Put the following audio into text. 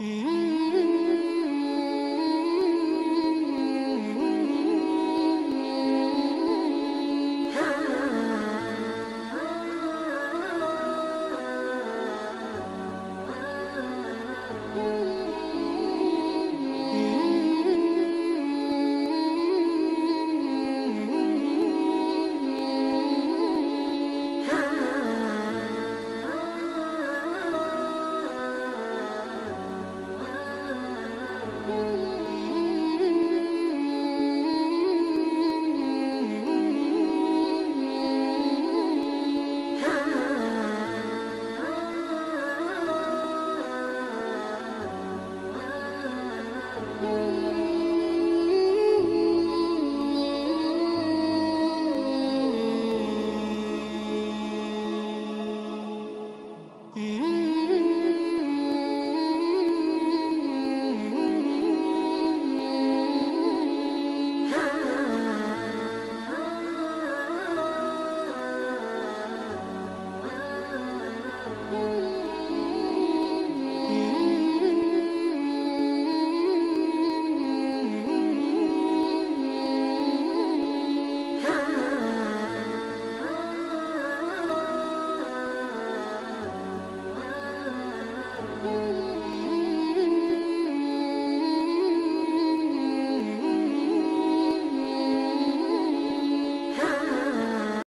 Mm-hmm. Mm-hmm.